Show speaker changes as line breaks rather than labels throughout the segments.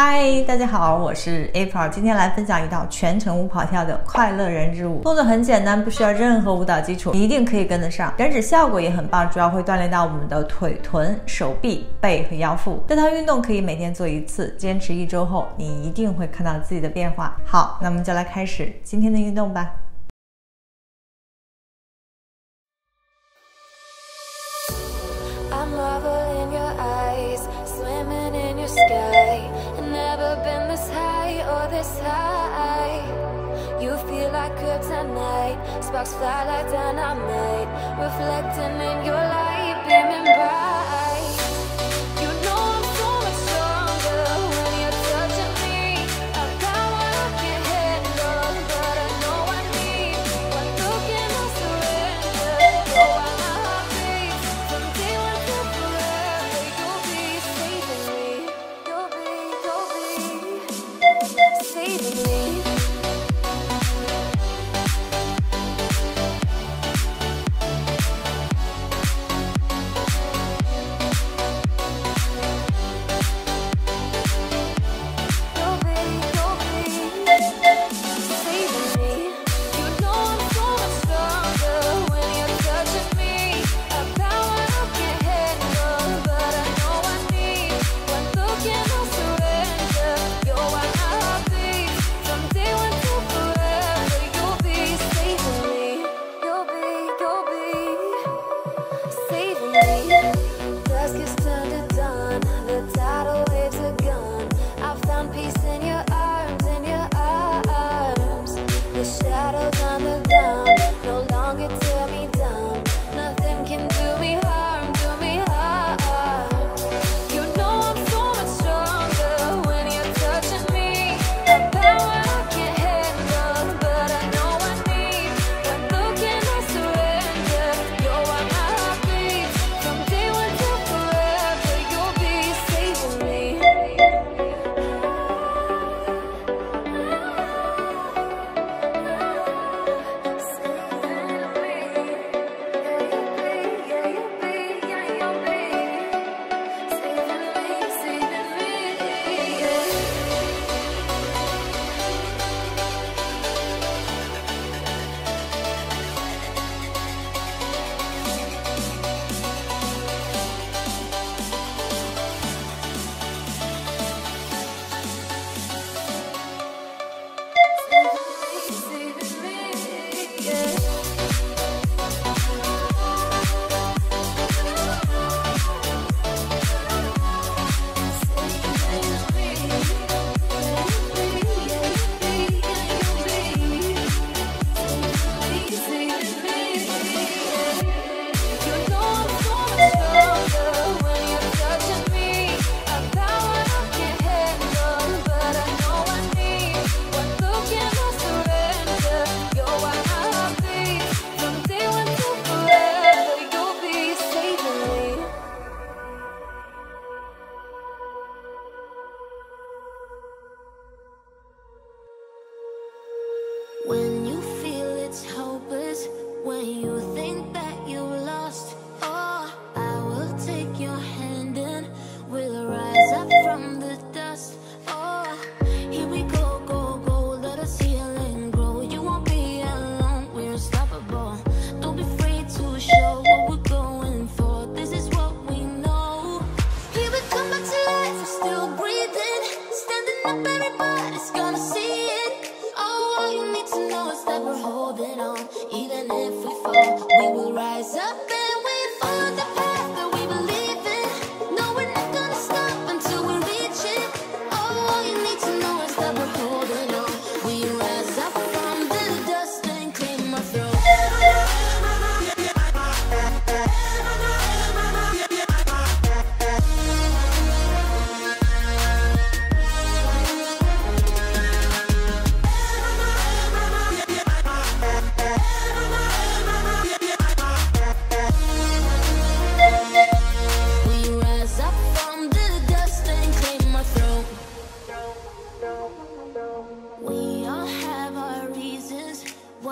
嗨，大家好，我是 April，今天来分享一道全程无跑跳的快乐燃脂舞，动作很简单，不需要任何舞蹈基础，你一定可以跟得上，燃脂效果也很棒，主要会锻炼到我们的腿、臀、手臂、背和腰腹。这套运动可以每天做一次，坚持一周后，你一定会看到自己的变化。好，那我们就来开始今天的运动吧。
like kryptonite Sparks fly like dynamite Reflecting in your light, beaming bright.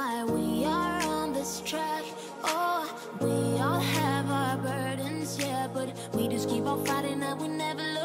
why we are on this track. Oh, we all have our
burdens, yeah, but we just keep on fighting that we never.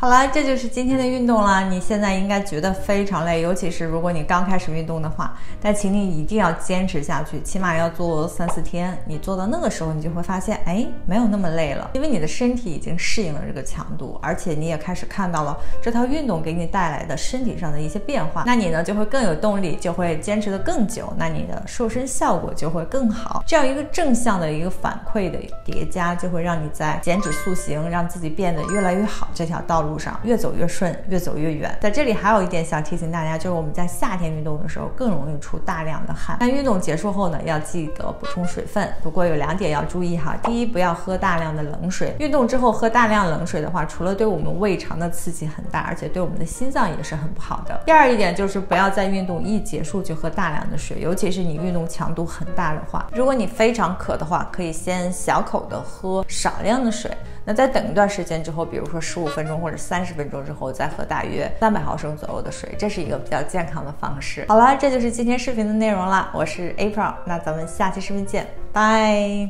好了，这就是今天的运动啦。你现在应该觉得非常累，尤其是如果你刚开始运动的话，但请你一定要坚持下去，起码要做三四天。你做到那个时候，你就会发现，哎，没有那么累了，因为你的身体已经适应了这个强度，而且你也开始看到了这套运动给你带来的身体上的一些变化，那你呢就会更有动力，就会坚持的更久，那你的瘦身效果就会更好。这样一个正向的一个反馈的叠加，就会让你在减脂塑形，让自己变得越来越好这条道路路上越走越顺，越走越远。在这里还有一点想提醒大家，就是我们在夏天运动的时候更容易出大量的汗。那运动结束后呢，要记得补充水分。不过有两点要注意哈，第一，不要喝大量的冷水。运动之后喝大量冷水的话，除了对我们胃肠的刺激很大，而且对我们的心脏也是很不好的。第二一点就是不要在运动一结束就喝大量的水，尤其是你运动强度很大的话。如果你非常渴的话，可以先小口的喝少量的水。那再等一段时间之后，比如说十五分钟或者三十分钟之后，再喝大约三百毫升左右的水，这是一个比较健康的方式。好了，这就是今天视频的内容啦，我是 April，那咱们下期视频见，拜。